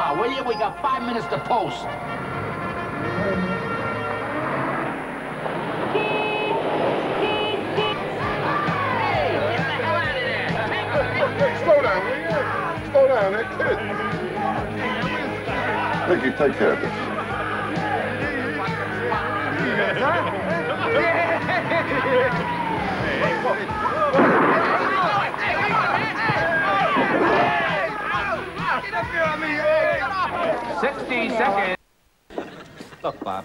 car, will you? We got five minutes to post. Hey, get the hell out of there. slow down, will you? Slow down, that kid. Mickey, take care of this. Sixty seconds. Look, Bob,